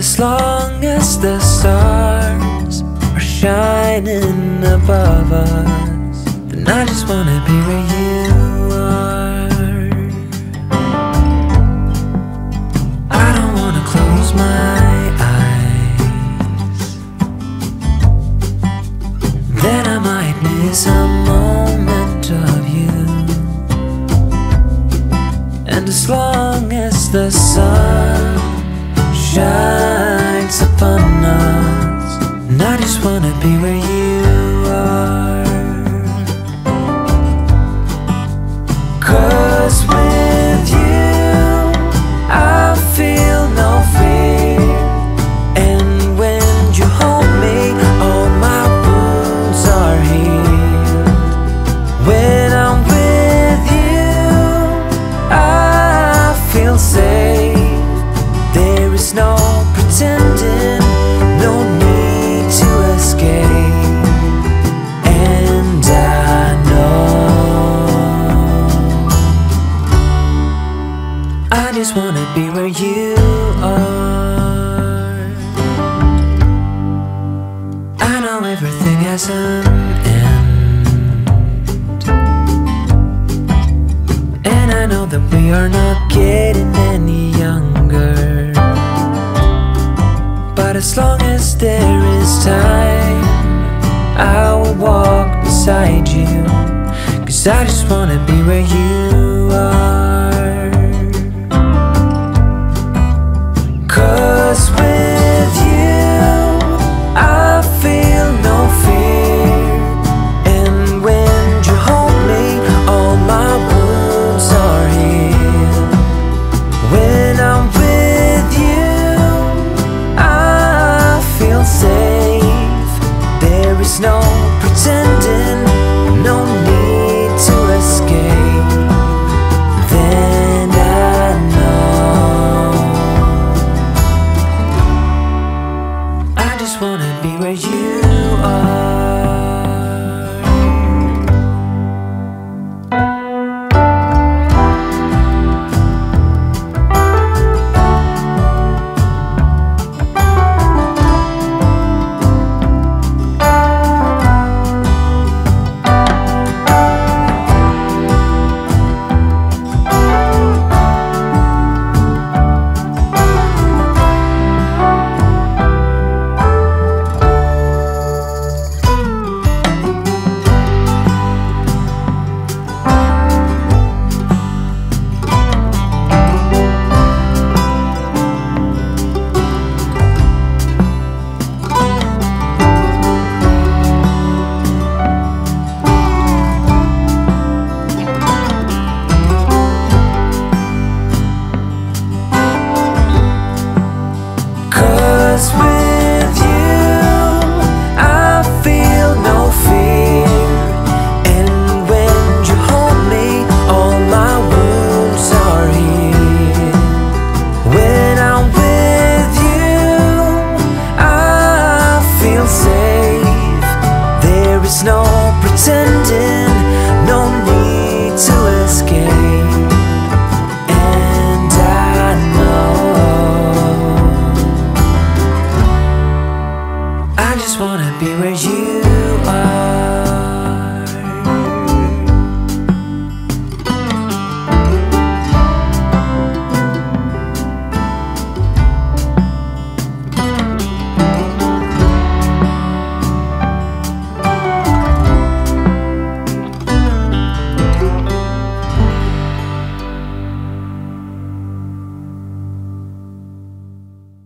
as long as the stars are shining above us, then I just wanna be where you are. I don't wanna close my eyes. Then I might miss a moment of you. And as long as the sun shines upon us, and I just wanna be where you just wanna be where you are. I know everything has an end. And I know that we are not getting any younger. But as long as there is time, I will walk beside you. Cause I just wanna be where you just wanna be where you are. No need to escape. And I know I just wanna be where you are.